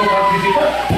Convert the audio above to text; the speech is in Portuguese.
não pode visitar.